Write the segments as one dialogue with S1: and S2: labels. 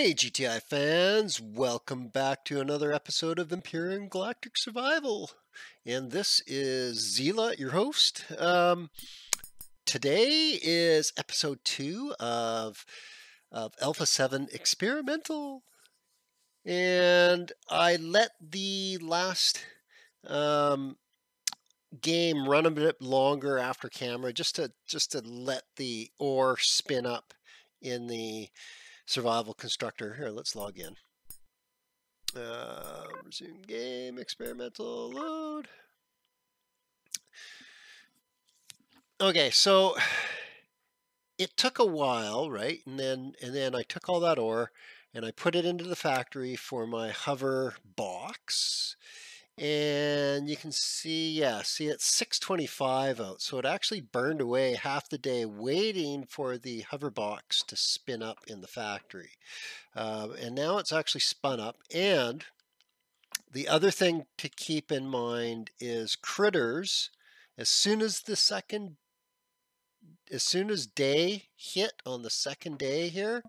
S1: Hey, GTI fans, welcome back to another episode of Empyrion Galactic Survival. And this is Zila, your host. Um, today is episode two of, of Alpha 7 Experimental. And I let the last um, game run a bit longer after camera just to just to let the ore spin up in the survival constructor. Here, let's log in. Uh, resume game, experimental load. Okay, so it took a while, right? And then and then I took all that ore and I put it into the factory for my hover box and you can see yeah see it's 625 out so it actually burned away half the day waiting for the hover box to spin up in the factory uh, and now it's actually spun up and the other thing to keep in mind is critters as soon as the second as soon as day hit on the second day here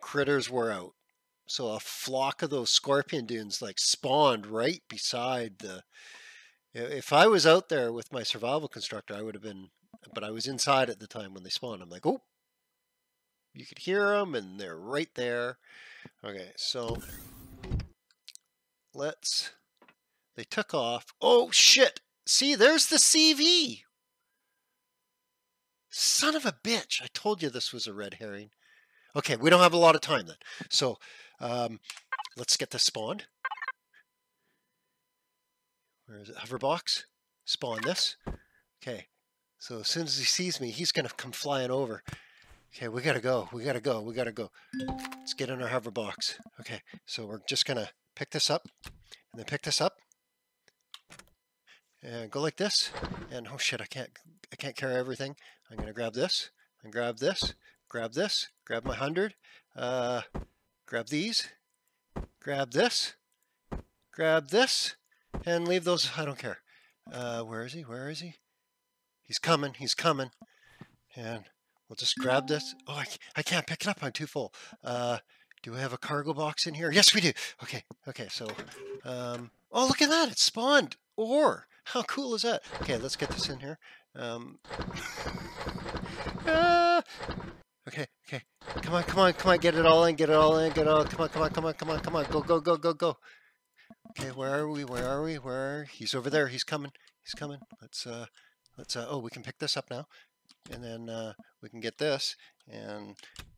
S1: critters were out so a flock of those scorpion dunes like spawned right beside the. If I was out there with my survival constructor, I would have been. But I was inside at the time when they spawned. I'm like, oh, you could hear them, and they're right there. Okay, so let's. They took off. Oh shit! See, there's the CV. Son of a bitch! I told you this was a red herring. Okay, we don't have a lot of time then. So um, let's get this spawned. Where is it? Hover box. Spawn this. Okay. So as soon as he sees me, he's going to come flying over. Okay, we got to go. We got to go. We got to go. Let's get in our hover box. Okay, so we're just going to pick this up and then pick this up and go like this. And oh shit, I can't I can't carry everything. I'm going to grab this and grab this, grab this, grab my 100. Uh, grab these, grab this, grab this, and leave those. I don't care. Uh, where is he? Where is he? He's coming. He's coming. And we'll just grab this. Oh, I, I can't pick it up. I'm too full. Uh, do we have a cargo box in here? Yes, we do. Okay. Okay. So, um, oh, look at that. It spawned ore. How cool is that? Okay, let's get this in here. Um, uh, Okay, okay. Come on, come on, come on. Get it all in, get it all in, get it all. Come on, come on, come on, come on, come on. Go, go, go, go, go. Okay, where are we? Where are we? Where? Are... He's over there. He's coming. He's coming. Let's, uh, let's, uh, oh, we can pick this up now. And then, uh, we can get this. And,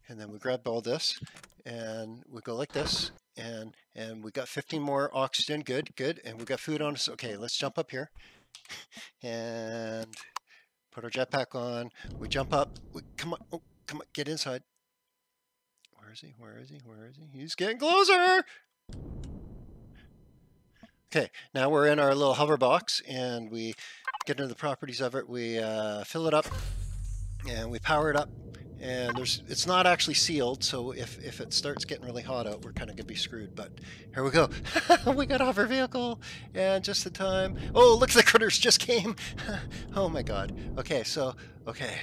S1: and then we grab all this. And we go like this. And, and we got 15 more oxygen. Good, good. And we got food on us. Okay, let's jump up here. And put our jetpack on. We jump up. We, come on. Oh, Come on, get inside. Where is he? Where is he? Where is he? He's getting closer! Okay, now we're in our little hover box and we get into the properties of it. We uh, fill it up and we power it up. And there's it's not actually sealed, so if, if it starts getting really hot out, we're kind of going to be screwed. But here we go. we got off our vehicle and just the time. Oh, look, the critters just came. oh my god. Okay, so, okay.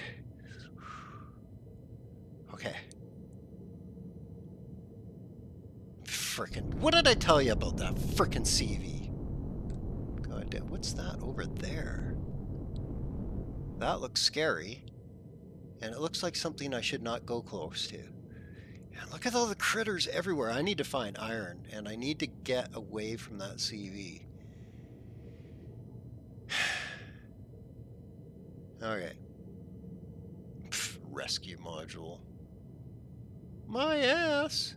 S1: Okay. Frickin'. What did I tell you about that frickin' CV? God damn. What's that over there? That looks scary. And it looks like something I should not go close to. And look at all the critters everywhere. I need to find iron, and I need to get away from that CV. okay. Rescue module. My ass!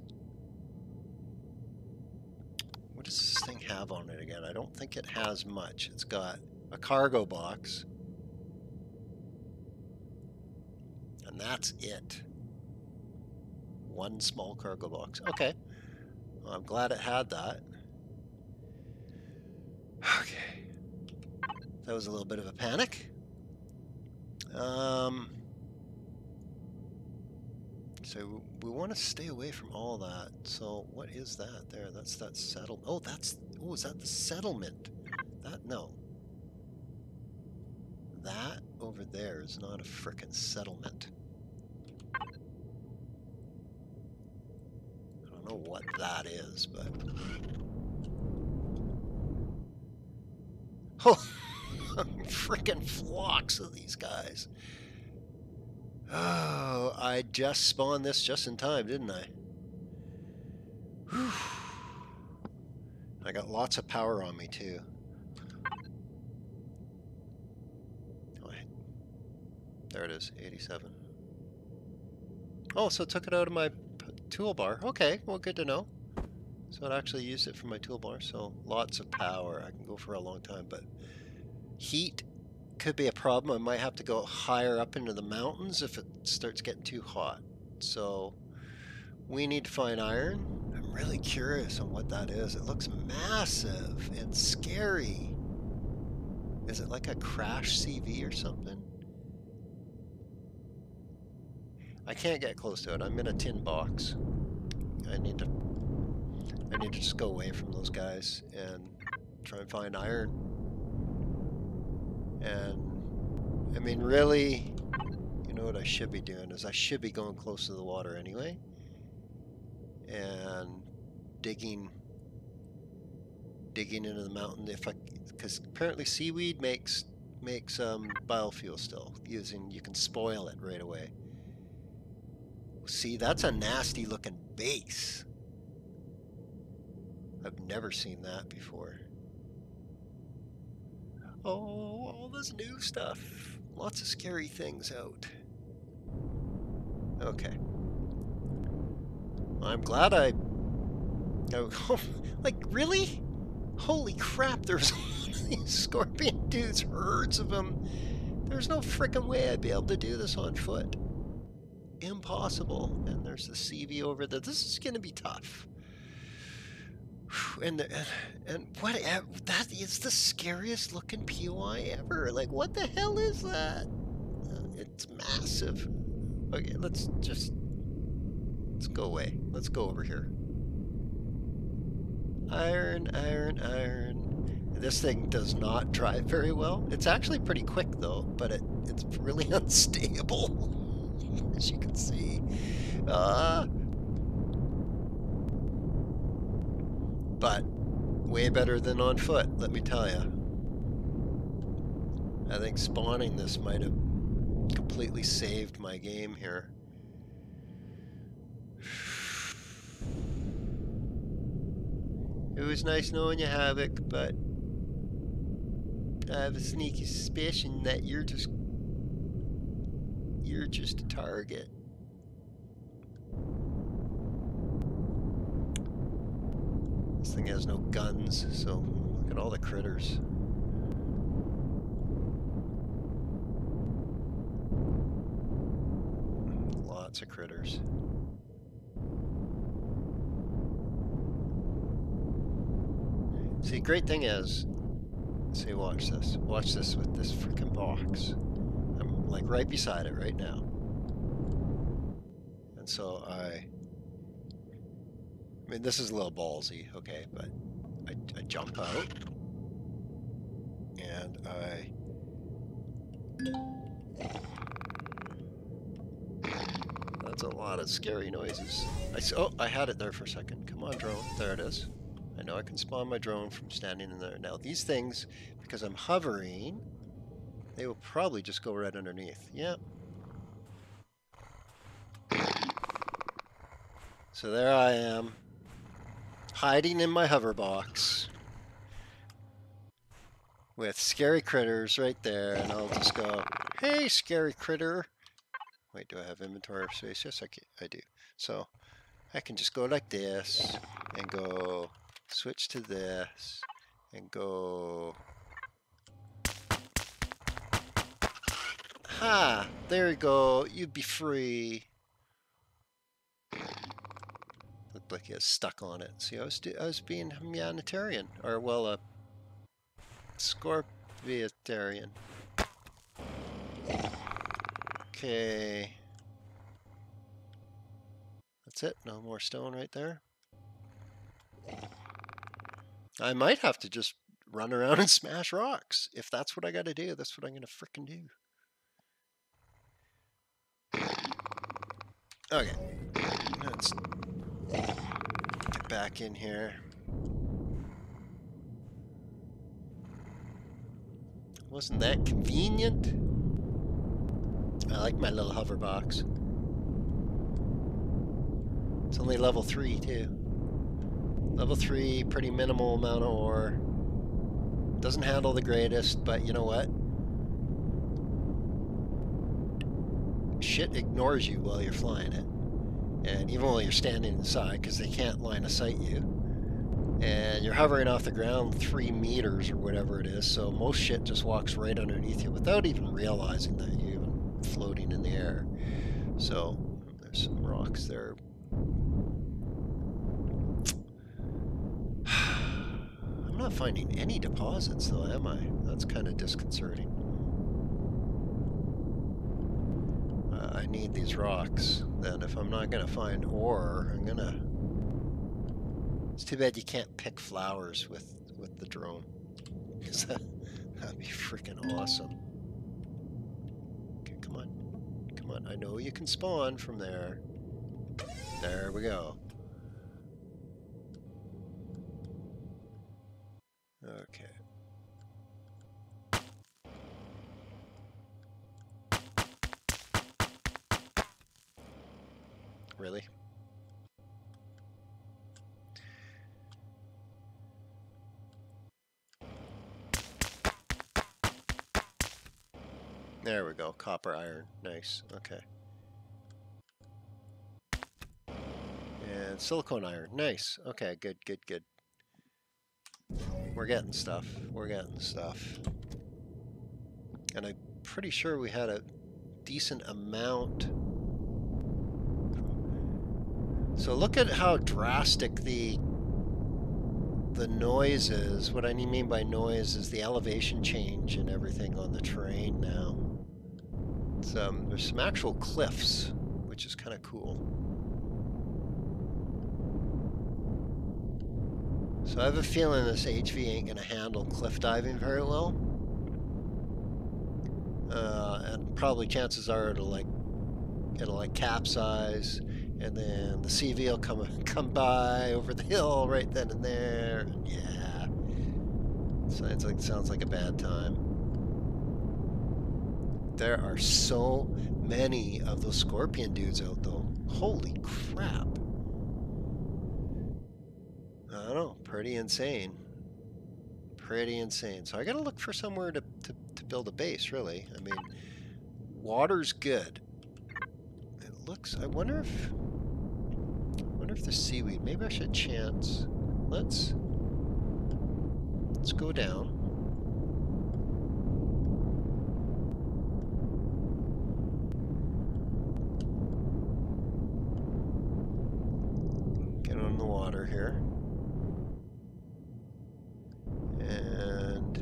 S1: What does this thing have on it again? I don't think it has much. It's got a cargo box. And that's it. One small cargo box. Okay. Well, I'm glad it had that. Okay. That was a little bit of a panic. Um... So we want to stay away from all that. So what is that there? That's that settle. Oh, that's. Oh, is that the settlement? That no. That over there is not a frickin' settlement. I don't know what that is, but... Oh, freaking flocks of these guys. Oh, I just spawned this just in time, didn't I? Whew. I got lots of power on me, too. Oh, there it is, 87. Oh, so it took it out of my toolbar. Okay, well, good to know. So it actually used it for my toolbar, so lots of power. I can go for a long time, but heat could be a problem. I might have to go higher up into the mountains if it starts getting too hot. So we need to find iron. I'm really curious on what that is. It looks massive and scary. Is it like a crash CV or something? I can't get close to it. I'm in a tin box. I need to I need to just go away from those guys and try and find iron. And I mean really you know what I should be doing is I should be going close to the water anyway and digging digging into the mountain if I because apparently seaweed makes makes um, biofuel still using you can spoil it right away See, that's a nasty looking base. I've never seen that before. Oh, all this new stuff. Lots of scary things out. Okay. I'm glad I... Oh, like, really? Holy crap, there's these scorpion dudes, herds of them. There's no freaking way I'd be able to do this on foot impossible. And there's the CV over there. This is to be tough. And, and and what that is the scariest looking POI ever. Like what the hell is that? It's massive. Okay, let's just let's go away. Let's go over here. Iron, iron, iron. This thing does not drive very well. It's actually pretty quick though, but it, it's really unstable. as you can see. Uh, but way better than on foot, let me tell you. I think spawning this might have completely saved my game here. It was nice knowing you, Havoc, but I have a sneaky suspicion that you're just you're just a target. Thing has no guns, so look at all the critters. Lots of critters. See, great thing is, see, watch this. Watch this with this freaking box I'm like right beside it right now. And so I, I mean, this is a little ballsy, okay, but I, I jump out and I That's a lot of scary noises. I, oh, I had it there for a second. Come on, drone. There it is. I know I can spawn my drone from standing in there. Now, these things, because I'm hovering, they will probably just go right underneath. Yep. So there I am, hiding in my hover box with scary critters right there, and I'll just go, hey, scary critter. Wait, do I have inventory space? Yes, I, can, I do. So I can just go like this and go switch to this and go Ha! There you go. You'd be free. Like was stuck on it. See, I was, I was being humanitarian. Or, well, a scorpiotarian. Okay. That's it. No more stone right there. I might have to just run around and smash rocks. If that's what I got to do, that's what I'm going to fricking do. Okay. Let's back in here. Wasn't that convenient? I like my little hover box. It's only level 3 too. Level 3, pretty minimal amount of ore. Doesn't handle the greatest, but you know what? Shit ignores you while you're flying it. And even while you're standing inside, because they can't line of sight you and you're hovering off the ground three meters or whatever it is, so most shit just walks right underneath you without even realizing that you're even floating in the air. So there's some rocks there. I'm not finding any deposits though, am I? That's kind of disconcerting. I need these rocks. Then if I'm not going to find ore, I'm going to it's too bad you can't pick flowers with with the drone. Cause that, that'd be freaking awesome. Okay, come on. Come on. I know you can spawn from there. There we go. Okay. Really? There we go. Copper iron. Nice. Okay. And silicon iron. Nice. Okay, good, good, good. We're getting stuff. We're getting stuff. And I'm pretty sure we had a decent amount. So look at how drastic the the noise is. What I mean by noise is the elevation change and everything on the terrain now um, there's some actual cliffs, which is kind of cool. So I have a feeling this HV ain't going to handle cliff diving very well. Uh, and probably chances are it'll like it'll like capsize and then the CV will come come by over the hill right then and there yeah sounds like sounds like a bad time there are so many of those scorpion dudes out though. Holy crap. I don't know, pretty insane. Pretty insane. So I gotta look for somewhere to, to, to build a base, really. I mean, water's good. It looks, I wonder if, I wonder if there's seaweed. Maybe I should chance. Let's, let's go down. here. And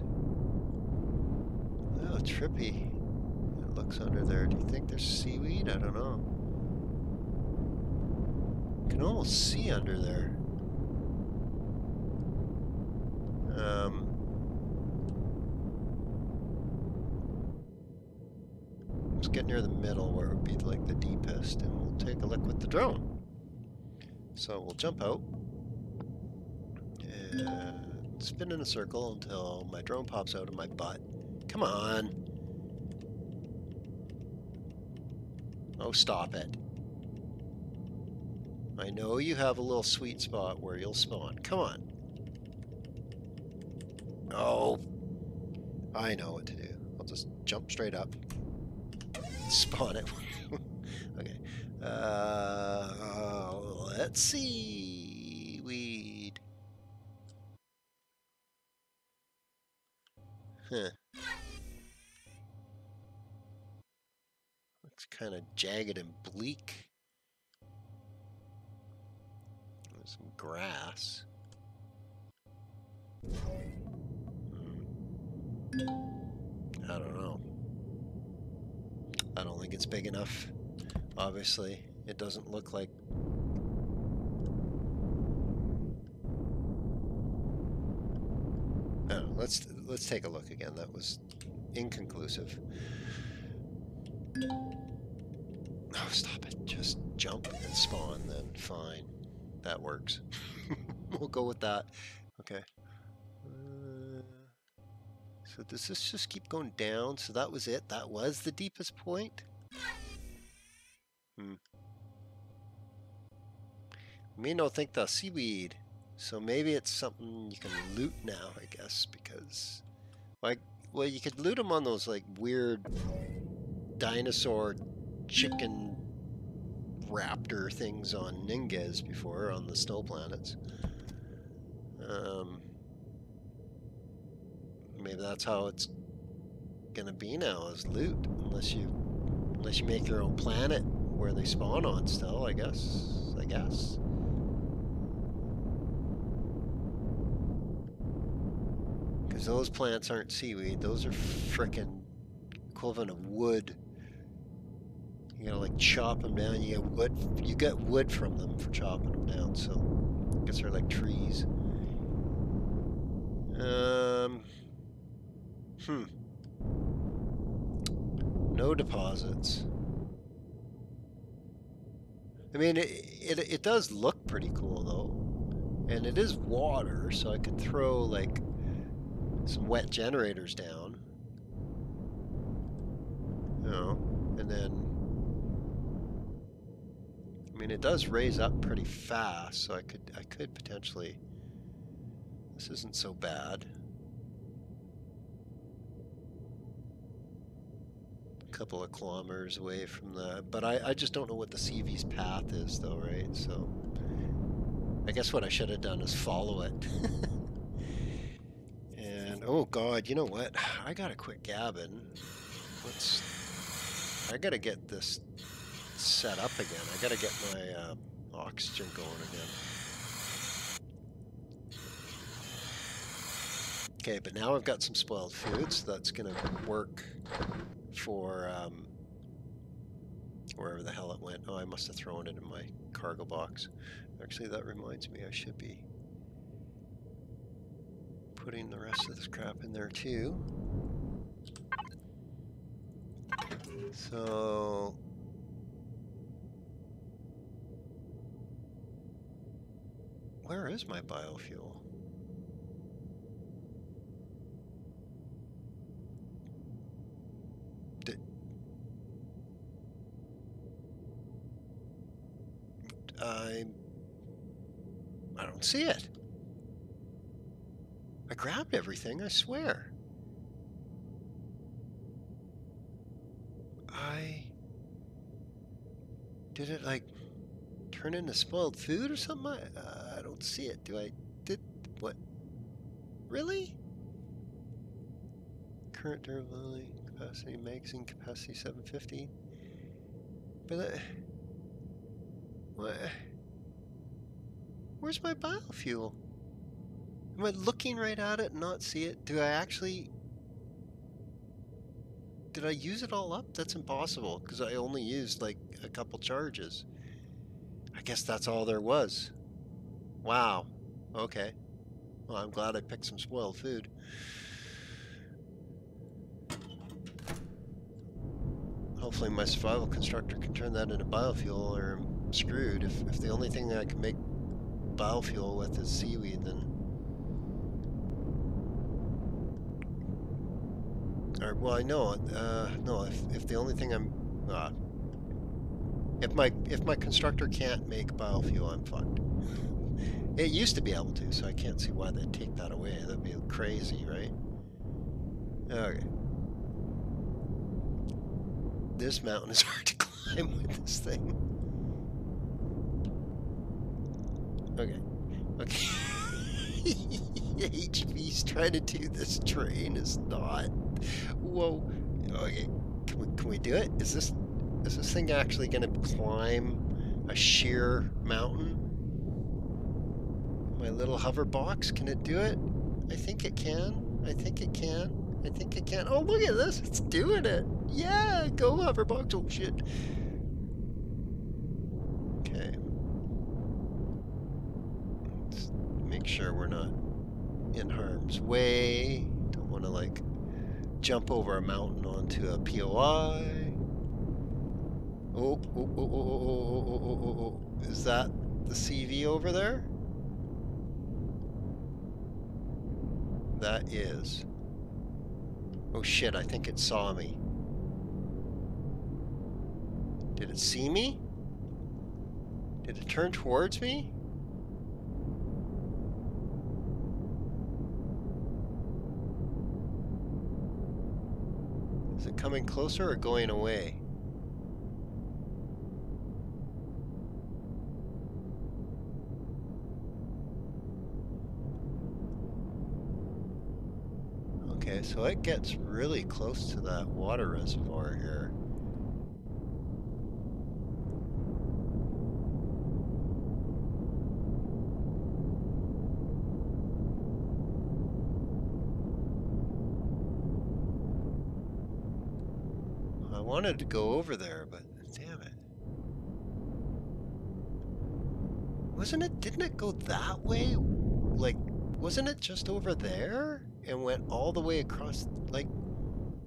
S1: oh, trippy. It looks under there. Do you think there's seaweed? I don't know. You can almost see under there. Um, let's get near the middle where it would be like the deepest, and we'll take a look with the drone. So we'll jump out and spin in a circle until my drone pops out of my butt. Come on. Oh, stop it. I know you have a little sweet spot where you'll spawn. Come on. Oh. I know what to do. I'll just jump straight up. Spawn it. okay. Uh, let's see. Weed. Huh. Looks kind of jagged and bleak. There's some grass. Hmm. I don't know. I don't think it's big enough. Obviously, it doesn't look like let's let's take a look again. That was inconclusive. Oh, stop it. Just jump and spawn, then fine. That works. we'll go with that. Okay. Uh, so does this just keep going down? So that was it? That was the deepest point? Hmm. Me no think the seaweed. So maybe it's something you can loot now, I guess, because like well you could loot them on those like weird dinosaur chicken raptor things on Ningues before on the snow planets. Um, maybe that's how it's gonna be now is loot unless you unless you make your own planet where they spawn on still I guess. I guess. Because those plants aren't seaweed. Those are frickin' equivalent of wood. You gotta like chop them down. You get wood you get wood from them for chopping them down so I guess they're like trees. Um Hmm. No deposits. I mean, it, it, it does look pretty cool though. And it is water, so I could throw like some wet generators down. You know, and then I mean it does raise up pretty fast, so I could I could potentially this isn't so bad. Couple of kilometers away from the, but I, I just don't know what the CV's path is though, right? So I guess what I should have done is follow it. and oh God, you know what? I gotta quit gabbing. Let's, I gotta get this set up again. I gotta get my uh, oxygen going again. Okay, but now I've got some spoiled food, so that's gonna work for um, wherever the hell it went. Oh, I must have thrown it in my cargo box. Actually, that reminds me, I should be putting the rest of this crap in there too. So... Where is my biofuel? I I see it. I grabbed everything, I swear. I did it like turn into spoiled food or something? I, uh, I don't see it. Do I did what? Really? Current durability capacity magazine capacity 750. But that what? Where's my biofuel? Am I looking right at it and not see it? Do I actually... Did I use it all up? That's impossible, because I only used like a couple charges. I guess that's all there was. Wow. Okay. Well, I'm glad I picked some spoiled food. Hopefully my survival constructor can turn that into biofuel or I'm screwed. If, if the only thing that I can make biofuel with is seaweed, then... Or, well, I know, uh, no, if, if the only thing I'm... Uh, if my if my constructor can't make biofuel, I'm fucked. It used to be able to, so I can't see why they'd take that away. That'd be crazy, right? Okay. This mountain is hard to climb with this thing. Okay. Okay. HV's trying to do this train is not. Whoa. Okay. Can we, can we do it? Is this is this thing actually going to climb a sheer mountain? My little hover box, can it do it? I think it can. I think it can. I think it can. Oh, look at this. It's doing it. Yeah, go hover box. Oh, shit. make sure we're not in harm's way. Don't want to like jump over a mountain onto a POI. Oh oh, oh, oh, oh, oh, oh, oh, oh, oh, oh. Is that the CV over there? That is. Oh shit, I think it saw me. Did it see me? Did it turn towards me? Coming closer or going away? Okay, so it gets really close to that water reservoir here. I wanted to go over there, but damn it. Wasn't it, didn't it go that way? Like, wasn't it just over there? and went all the way across, like,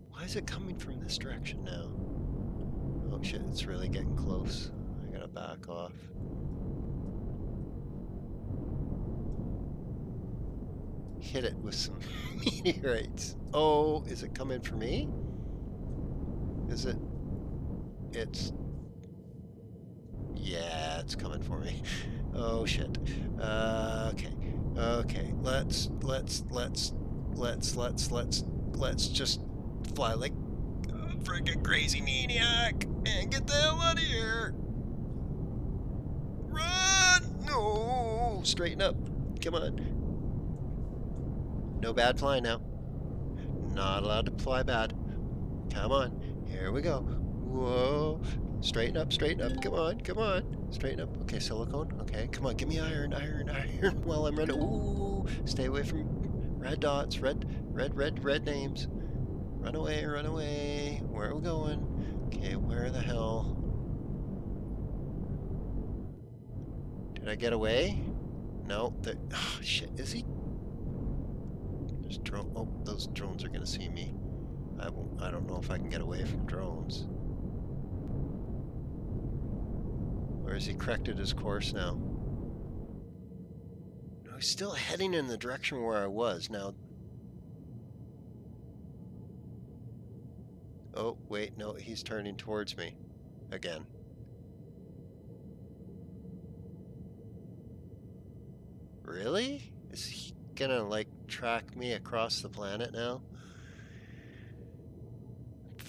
S1: why is it coming from this direction now? Oh shit, it's really getting close. I gotta back off. Hit it with some meteorites. Oh, is it coming for me? Is it? It's... Yeah, it's coming for me. Oh shit. Uh, okay. Okay, let's, let's, let's let's let's let's let's just fly like a freaking crazy maniac and get the hell out of here. Run! No, straighten up. Come on. No bad flying now. Not allowed to fly bad. Come on. Here we go. Whoa. Straighten up, straighten up. Come on, come on. Straighten up. Okay, silicon. Okay, come on. Give me iron, iron, iron while I'm running. Ooh, stay away from Red dots, red, red, red, red names. Run away, run away. Where are we going? Okay, where the hell? Did I get away? No. Oh, shit, is he? There's drone. Oh, those drones are gonna see me. I. I don't know if I can get away from drones. Or has he corrected his course now? Was still heading in the direction where I was. Now... Oh, wait, no, he's turning towards me. Again. Really? Is he gonna, like, track me across the planet now?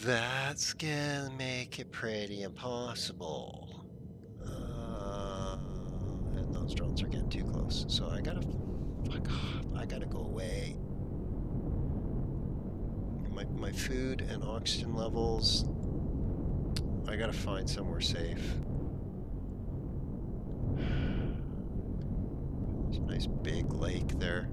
S1: That's gonna make it pretty impossible Uh, And those drones are getting too close. So I gotta, fuck off. I gotta go away. My, my food and oxygen levels, I gotta find somewhere safe. There's a nice big lake there.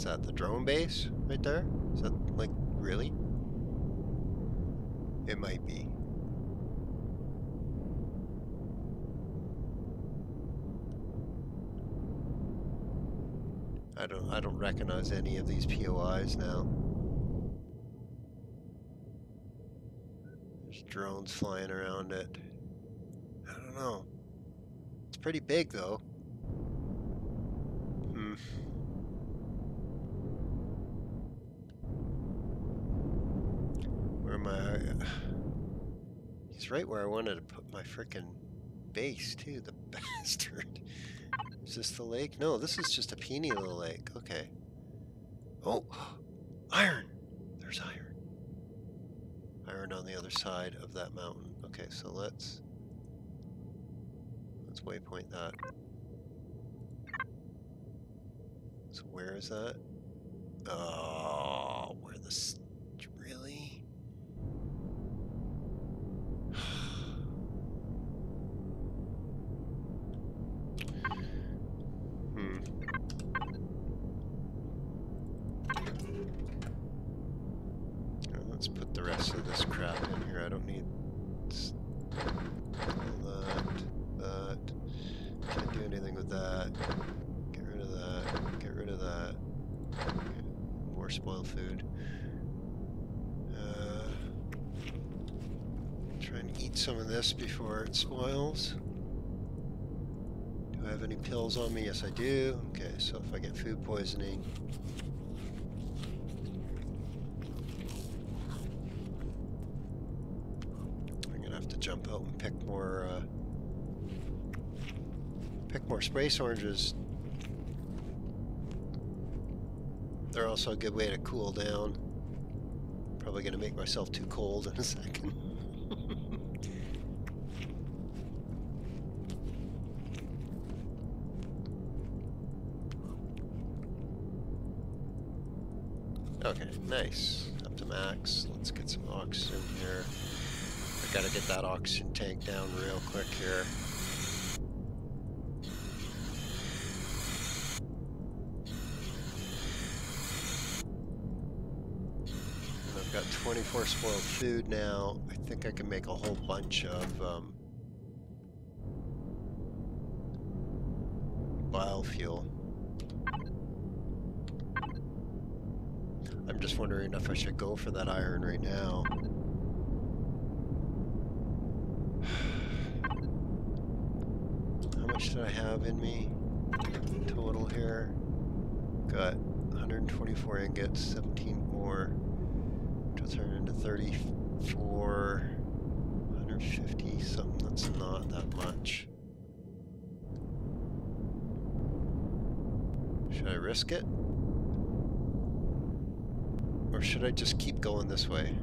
S1: What's that, the drone base right there? Is that, like, really? It might be. I don't I don't recognize any of these POIs now. There's drones flying around it. I don't know. It's pretty big though. Right where I wanted to put my frickin' base, too, the bastard. Is this the lake? No, this is just a peeny little lake. Okay. Oh! Iron! There's iron. Iron on the other side of that mountain. Okay, so let's... Let's waypoint that. So where is that? Oh, where the... Really? This before it spoils. Do I have any pills on me? Yes, I do. Okay, so if I get food poisoning, I'm gonna have to jump out and pick more, uh, pick more space oranges. They're also a good way to cool down. Probably gonna make myself too cold in a second. nice. Up to max. Let's get some oxygen here. I gotta get that oxygen tank down real quick here. And I've got 24 spoiled food now. I think I can make a whole bunch of um, for that iron right now. How much did I have in me total here? Got 124 ingots, 17 more, to turn into 34, 150 something. That's not that much. Should I risk it? Or should I just keep going this way?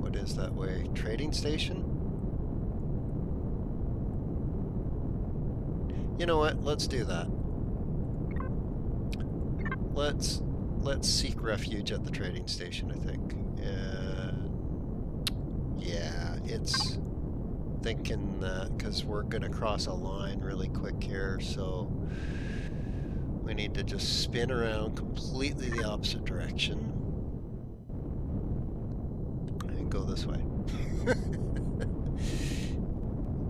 S1: What is that way? Trading station? You know what? Let's do that. Let's let's seek refuge at the trading station, I think. Yeah, it's thinking that because we're going to cross a line really quick here, so we need to just spin around completely the opposite direction and go this way.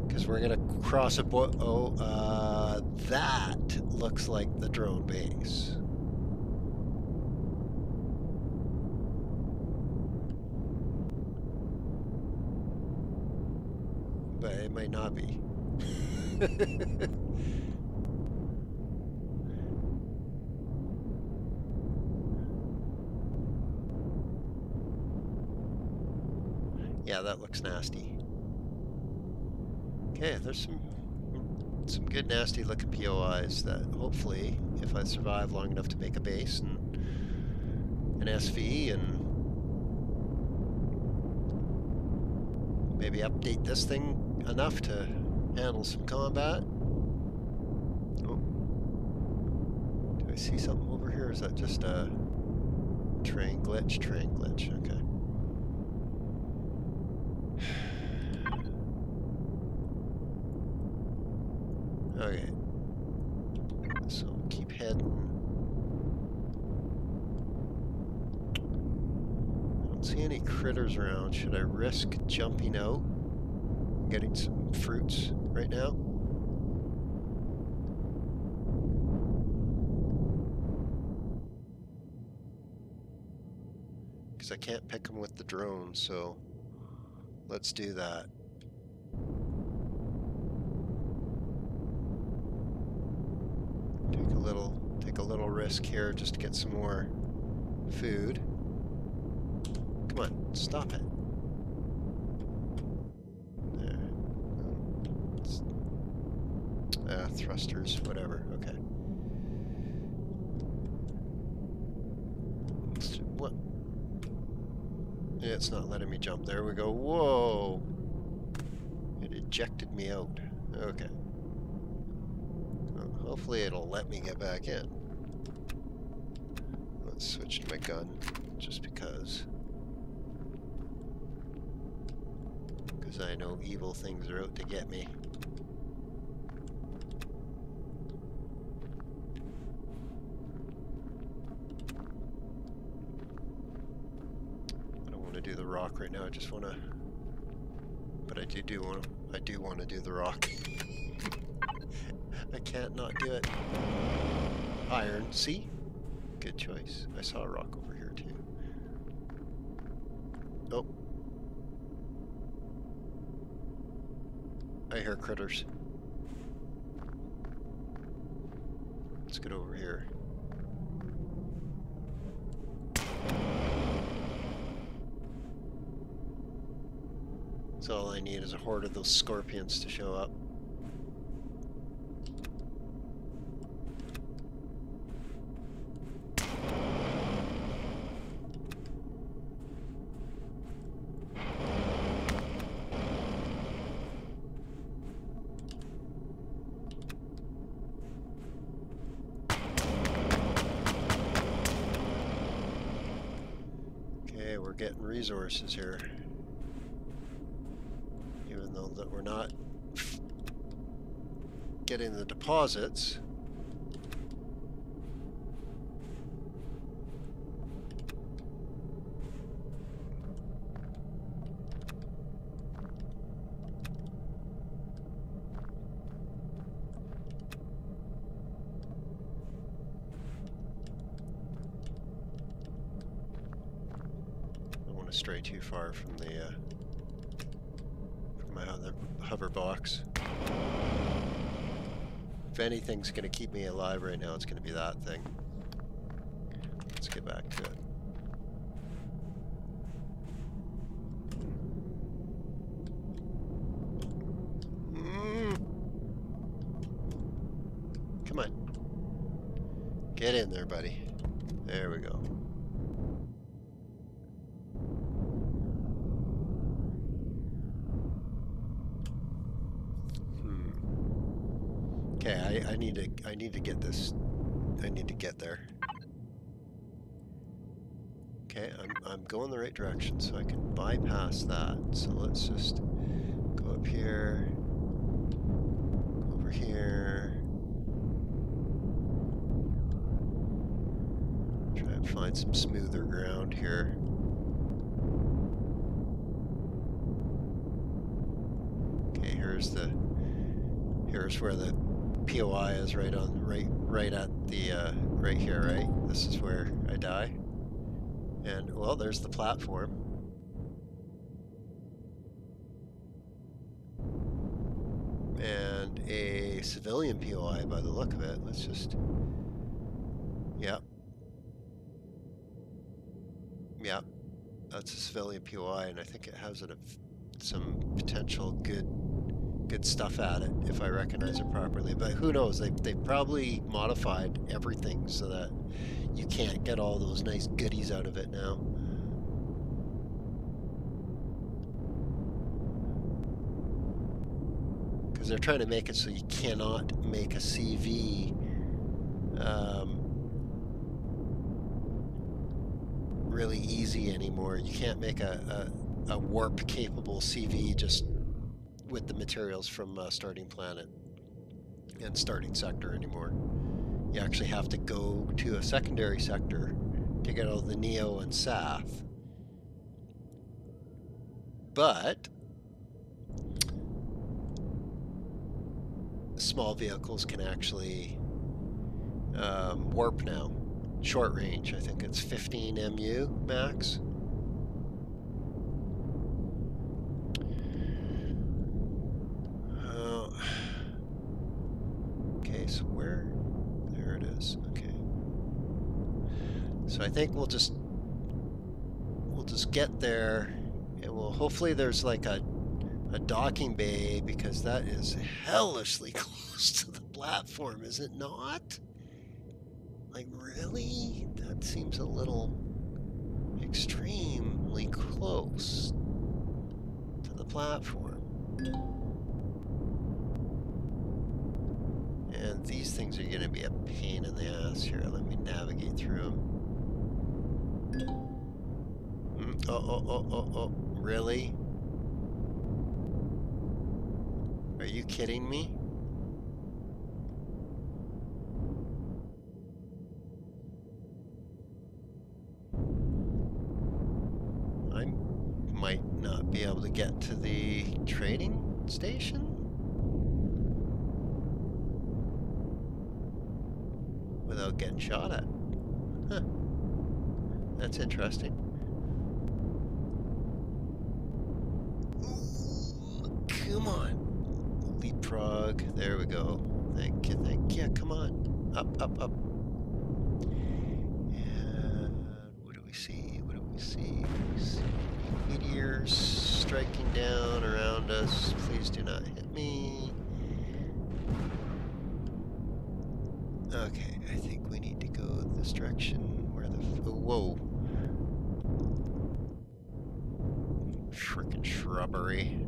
S1: Because we're going to cross a. Oh, uh, that looks like the drone base. but it might not be. yeah, that looks nasty. Okay, there's some some good nasty looking POIs that hopefully, if I survive long enough to make a base and an SV and maybe update this thing enough to handle some combat. Oh. Do I see something over here? Is that just a train glitch? Train glitch, okay. Okay. So keep heading. I don't see any critters around. Should I risk jumping out? Getting some fruits right now? Because I can't pick them with the drone, so let's do that. Take a little take a little risk here just to get some more food. Come on, stop it. There. Ah, thrusters, whatever, okay. What? It's not letting me jump. There we go. Whoa! It ejected me out. Okay. Well, hopefully it'll let me get back in. Let's switch to my gun, just because. Because I know evil things are out to get me. I don't want to do the rock right now. I just want to. But I do do want. I do want to do the rock. I can't not do it. Iron. See? Good choice. I saw a rock over here too. Oh. I hear critters. Let's get over here. So I a horde of those scorpions to show up. Okay, we're getting resources here even though that we're not getting the deposits. I don't want to stray too far from the uh, my other hover box. If anything's going to keep me alive right now, it's going to be that thing. Let's get back to it. Mm. Come on. Get in there, buddy. There we go. Okay, I, need to get this I need to get there. Okay, I'm I'm going the right direction so I can bypass that. So let's just go up here. Over here. Try and find some smoother ground here. Okay, here's the here's where the POI is right on right right at the uh, right here, right? This is where I die. And well, there's the platform. And a civilian POI by the look of it. Let's just Yep. Yep. That's a civilian POI and I think it has some potential good good stuff at it if I recognize it properly. But who knows? They they probably modified everything so that you can't get all those nice goodies out of it now. Because they're trying to make it so you cannot make a CV um, really easy anymore. You can't make a, a, a warp capable CV just with the materials from uh, Starting Planet and Starting Sector anymore. You actually have to go to a secondary sector to get all the Neo and Sath. But small vehicles can actually um, warp now. Short range, I think it's 15 MU max. so where? There it is. Okay. So I think we'll just we'll just get there, and we'll hopefully there's like a a docking bay because that is hellishly close to the platform, is it not? Like really? That seems a little extremely close to the platform. And these things are going to be a pain in the ass here. Let me navigate through them. Mm, oh, oh, oh, oh, oh. Really? Are you kidding me? I might not be able to get to the trading station? without getting shot at. That's interesting. come on. Leapfrog. There we go. Thank you, thank you. Come on. Up, up, up. And what do we see? What do we see? We see meteors striking down around us. Please do not hit Shrubbery.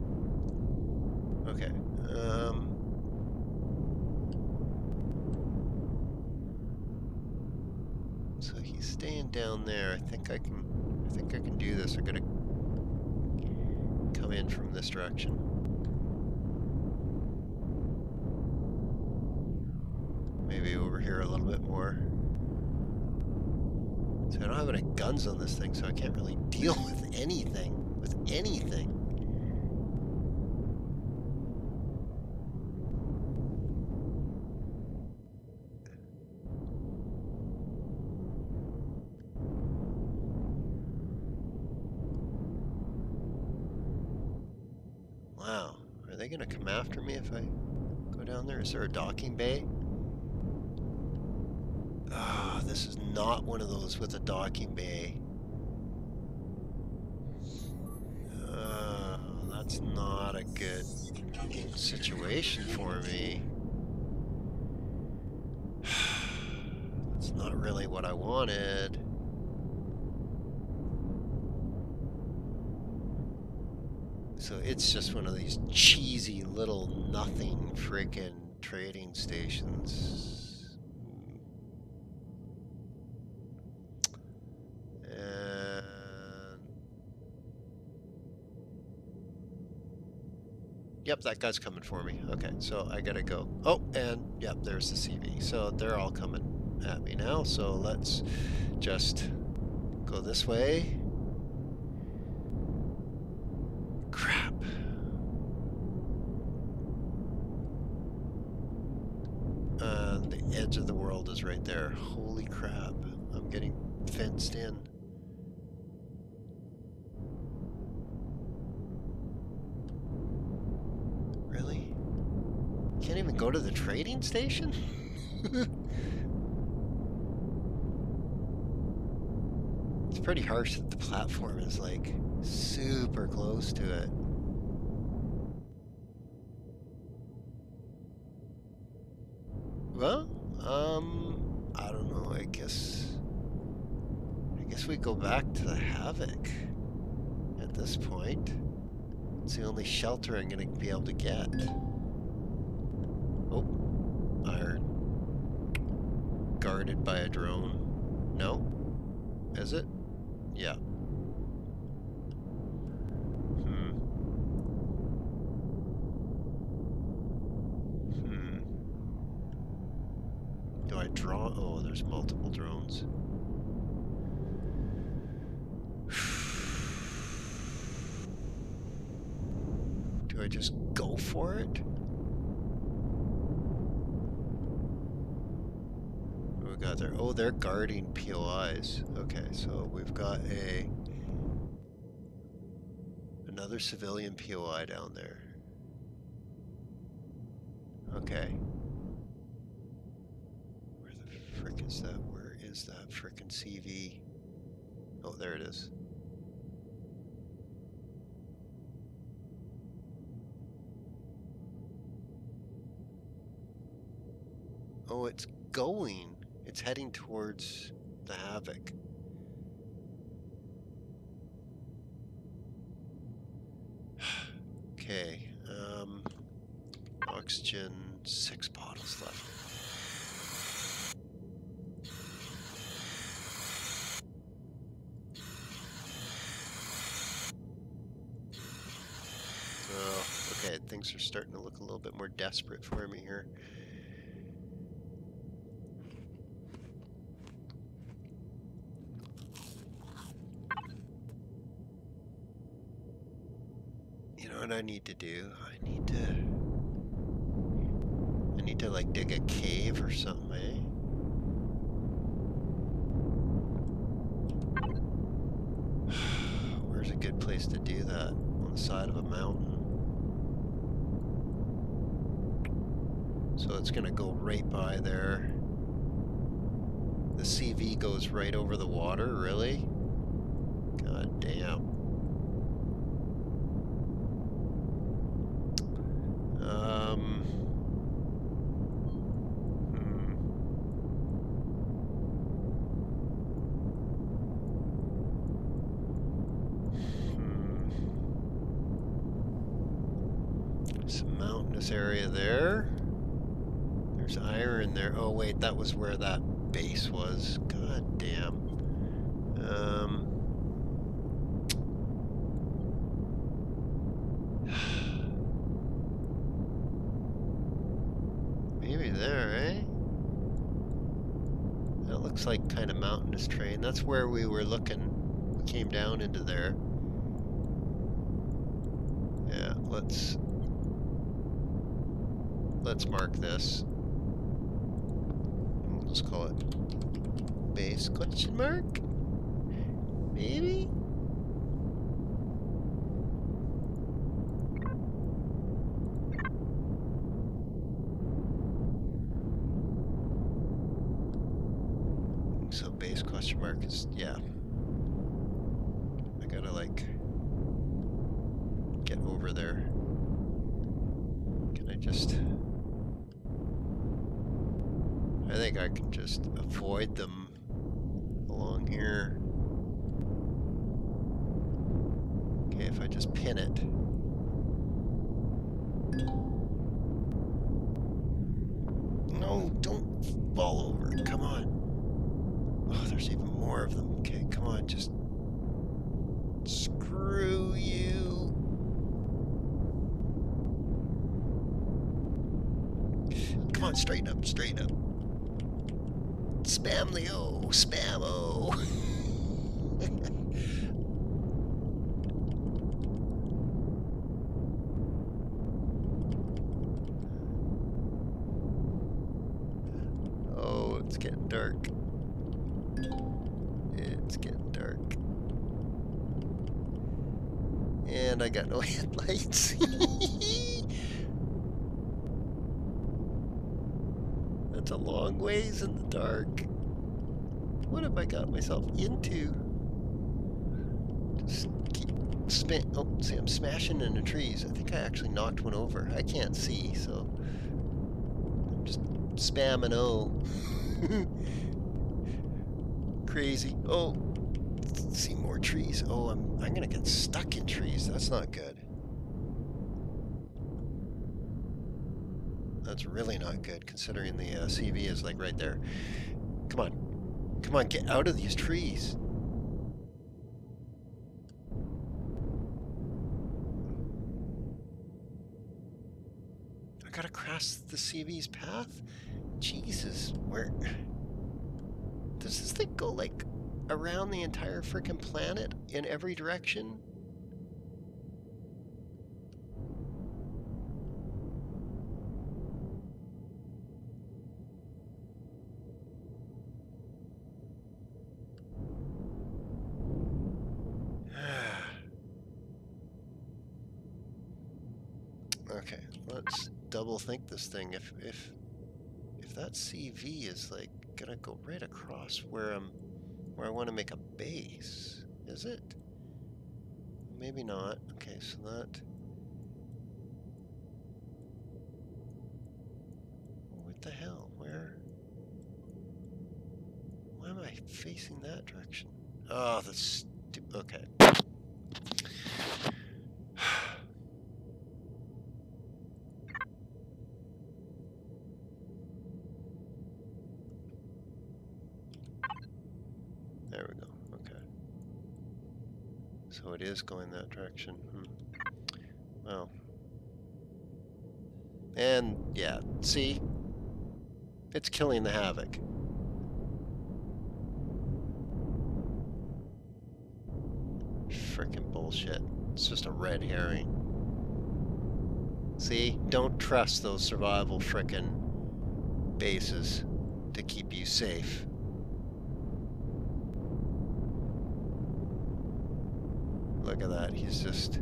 S1: Okay. Um... So he's staying down there. I think I can... I think I can do this. I'm gonna come in from this direction. Maybe over here a little bit more. So I don't have any guns on this thing, so I can't really deal with anything. With anything. Wow. To come after me if I go down there? Is there a docking bay? Ah, oh, this is not one of those with a docking bay. Uh, that's not a good situation for me. That's not really what I wanted. So it's just one of these cheesy little nothing freaking trading stations. And Yep, that guy's coming for me. Okay, so I gotta go. Oh, and yep, there's the CV. So they're all coming at me now. So let's just go this way. Crap. Uh, the edge of the world is right there. Holy crap. I'm getting fenced in. Really? Can't even go to the trading station? it's pretty harsh that the platform is like super close to it. Well, um, I don't know. I guess, I guess we go back to the Havoc at this point. It's the only shelter I'm going to be able to get. Oh, iron. Guarded by a drone. No? Is it? Yeah. Hmm. Hmm. Do I draw? Oh, there's multiple drones. Do I just go for it? Oh, they're guarding POIs. Okay, so we've got a another civilian POI down there. Okay. Where the frick is that? Where is that frickin' CV? Oh, there it is. Oh, it's going. It's heading towards the Havoc. okay. Um, oxygen, six bottles left. Oh, okay, things are starting to look a little bit more desperate for me here. I need to do. I need to... I need to, like, dig a cave or something, eh? Where's a good place to do that? On the side of a mountain. So it's going to go right by there. The CV goes right over the water, really? God damn. Was where that base was. God damn. Um, maybe there, eh? That looks like kind of mountainous terrain. That's where we were looking. We came down into there. Yeah, let's let's mark this. Just call it base question mark. Maybe? So base question mark is, yeah. I gotta like get over there. Can I just... I think I can just avoid them along here. Okay, if I just pin it. No, don't fall over. Come on. Oh, there's even more of them. Okay, come on, just... Screw you. Come on, straighten up, straighten up. Spam the O, spam O. oh, it's getting dark. It's getting dark. And I got no headlights. That's a long ways in the dark. What have I got myself into? Just keep Oh, see, I'm smashing into trees. I think I actually knocked one over. I can't see, so I'm just spamming O. Crazy. Oh, see more trees. Oh, I'm I'm gonna get stuck in trees. That's not good. That's really not good, considering the uh, CV is like right there. Come on, come on, get out of these trees. I gotta cross the CV's path. Jesus, where? Does this thing go like around the entire freaking planet in every direction? Think this thing. If if if that CV is like gonna go right across where I'm where I want to make a base, is it? Maybe not. Okay, so that what the hell? Where why am I facing that direction? Ah, oh, that's stu- okay. There we go. Okay. So it is going that direction. Hmm. Well. And yeah, see? It's killing the havoc. Frickin' bullshit. It's just a red herring. See? Don't trust those survival frickin' bases to keep you safe. Look He's just...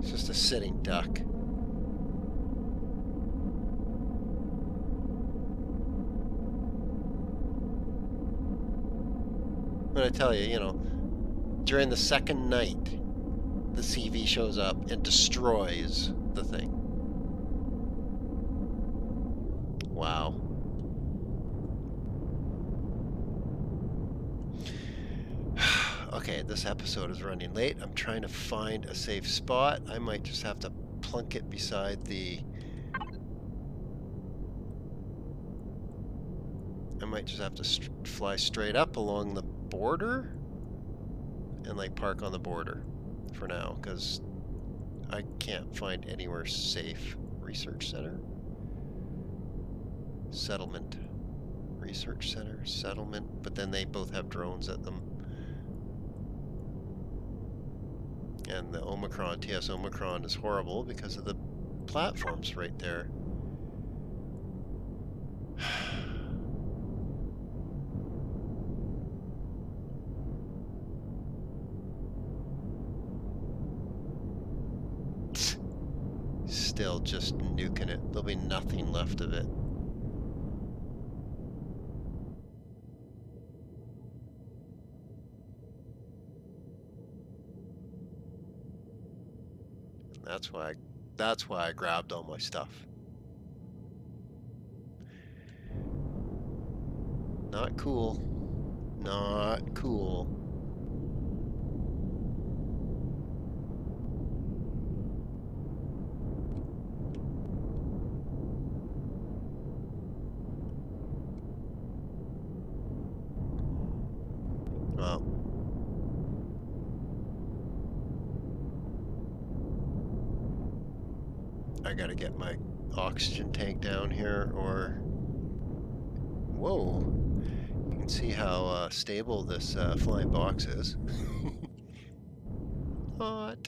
S1: He's just a sitting duck. But I tell you, you know, during the second night, the CV shows up and destroys the thing. Wow. okay, this episode is running late. I'm trying to find a safe spot. I might just have to plunk it beside the... I might just have to st fly straight up along the border and like park on the border for now because I can't find anywhere safe. Research center, settlement, research center, settlement, but then they both have drones at them. And the Omicron, TS Omicron is horrible because of the platforms right there. Still just nuking it. There'll be nothing left of it. That's why I, that's why I grabbed all my stuff. Not cool. Not cool. gotta get my oxygen tank down here or... Whoa! You can see how uh, stable this uh, flying box is. God,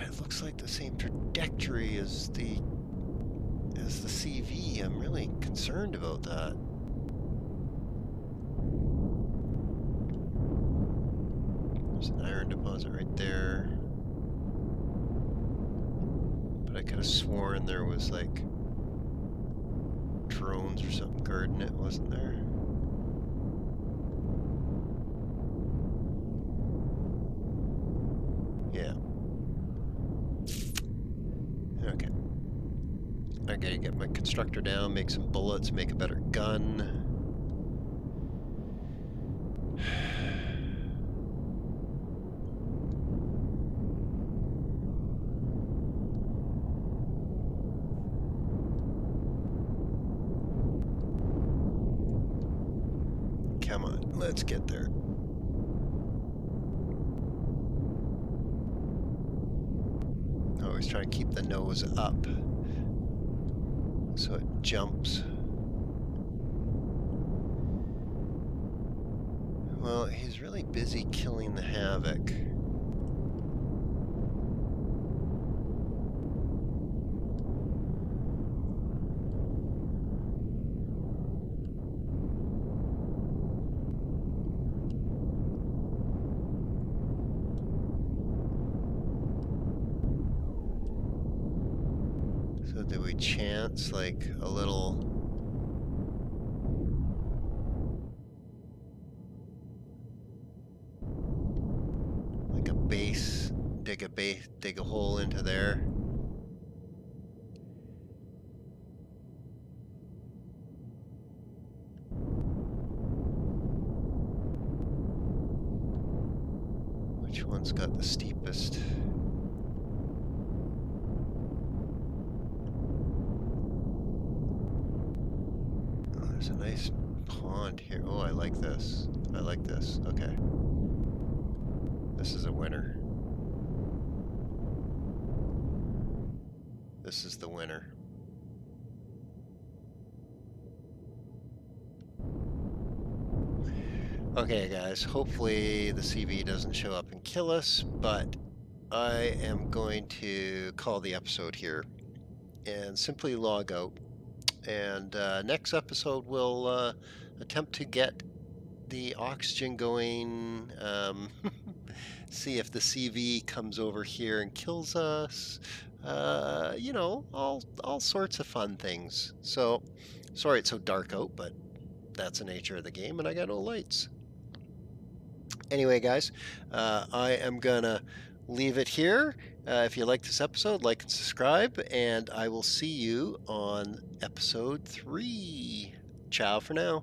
S1: it looks like the same trajectory as the as the CV. I'm really concerned about that. There's an iron deposit right there. But I could have sworn there was like drones or something guarding it, wasn't there? Yeah. Okay. I gotta get my constructor down, make some bullets, make a better gun. let's get there. Always try to keep the nose up so it jumps. Well, he's really busy killing the Havoc. Chance, like a little like a base, dig a base, dig a hole into there. Which one's got the steepest? There's a nice pond here. Oh, I like this. I like this. Okay. This is a winner. This is the winner. Okay, guys, hopefully the CV doesn't show up and kill us, but I am going to call the episode here and simply log out and uh, next episode, we'll uh, attempt to get the oxygen going. Um, see if the CV comes over here and kills us. Uh, you know, all all sorts of fun things. So, sorry it's so dark out, but that's the nature of the game, and I got no lights. Anyway, guys, uh, I am gonna leave it here. Uh, if you like this episode, like and subscribe, and I will see you on episode three. Ciao for now.